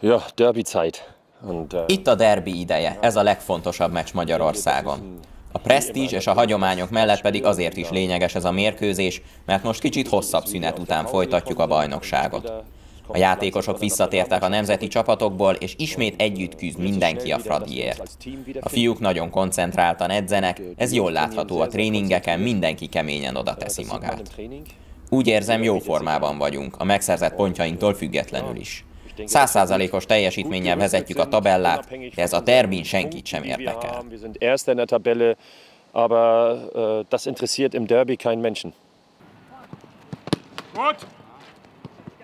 Ja, Derby-Zeit. Äh, Itt a derbi ideje, ez a legfontosabb meccs Magyarországon. A presztízs és a hagyományok mellett pedig azért is lényeges ez a mérkőzés, mert most kicsit hosszabb szünet után folytatjuk a bajnokságot. A játékosok visszatértek a nemzeti csapatokból, és ismét együtt küzd mindenki a Fradiért. A fiúk nagyon koncentráltan edzenek, ez jól látható a tréningeken, mindenki keményen oda teszi magát. Úgy érzem, jó formában vagyunk, a megszerzett pontjainktól függetlenül is. Százszázalékos teljesítménnyel vezetjük a tabellát, de ez a derbin senkit sem érdekel. Aber äh, das interessiert im Derby keinen Menschen.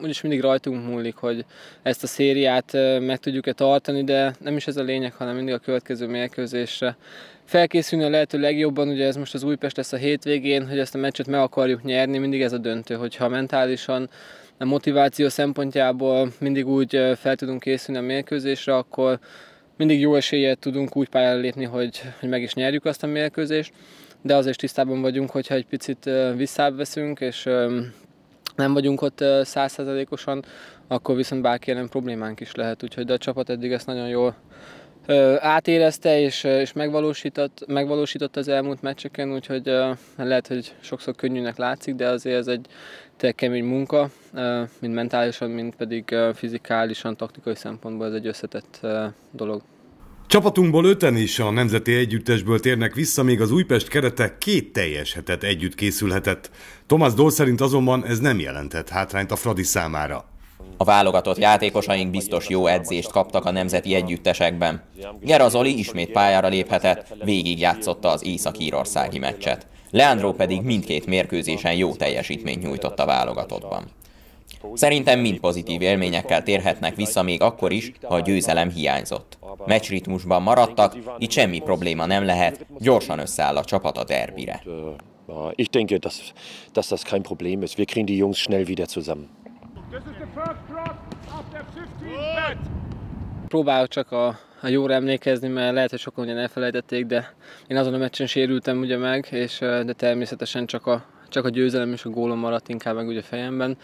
úgyis mindig rajtunk múlik, hogy ezt a szériát meg tudjuk-e tartani, de nem is ez a lényeg, hanem mindig a következő mérkőzésre felkészülni a lehető legjobban, ugye ez most az Újpest lesz a hétvégén, hogy ezt a meccset meg akarjuk nyerni, mindig ez a döntő, hogyha mentálisan, a motiváció szempontjából mindig úgy fel tudunk készülni a mérkőzésre, akkor mindig jó eséllyel tudunk úgy pályára lépni, hogy, hogy meg is nyerjük azt a mérkőzést, de azért is tisztában vagyunk, hogyha egy picit visszább veszünk, és nem vagyunk ott százszerzalékosan, akkor viszont bárki ellen problémánk is lehet. Úgyhogy de a csapat eddig ezt nagyon jól átérezte és, és megvalósított, megvalósított az elmúlt meccseken, úgyhogy lehet, hogy sokszor könnyűnek látszik, de azért ez egy tényleg kemény munka, mind mentálisan, mind pedig fizikálisan, taktikai szempontból ez egy összetett dolog. Csapatunkból öten is a nemzeti együttesből térnek vissza, még az Újpest kerete két teljes hetet együtt készülhetett. Thomas Doll szerint azonban ez nem jelentett hátrányt a Fradi számára. A válogatott játékosaink biztos jó edzést kaptak a nemzeti együttesekben. Gerazoli ismét pályára léphetett, végigjátszotta az észak-írországi meccset. Leandro pedig mindkét mérkőzésen jó teljesítményt nyújtott a válogatottban. Szerintem mind pozitív élményekkel térhetnek vissza még akkor is, ha a győzelem hiányzott. Meccsritmusban maradtak, itt semmi probléma nem lehet, gyorsan összeáll a csapat a derbire. Ich denke, dass, dass das kein Problem ist. Wir kriegen die Jungs schnell wieder zusammen. This is the first drop of the 15 bet. Próbálok csak a, a jóra emlékezni, mert lehet, hogy sokan ugyan elfelejtették, de én azon a meccsen sérültem ugye meg, és de természetesen csak a, csak a győzelem és a gólom maradt inkább meg ugye a fejemben.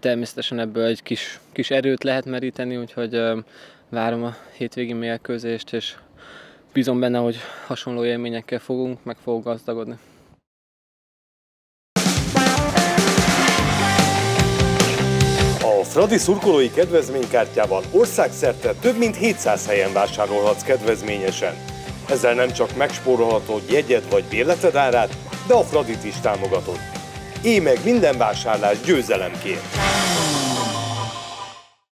Természetesen ebből egy kis, kis erőt lehet meríteni, úgyhogy várom a hétvégi mérkőzést, és bízom benne, hogy hasonló élményekkel fogunk, meg fogok gazdagodni. A Fradi szurkolói kedvezménykártyával országszerte több mint 700 helyen vásárolhatsz kedvezményesen. Ezzel nem csak megspórolhatod jegyed vagy bérleted árát, de a Fradit is támogatod. Éj meg minden vásárlás győzelemként!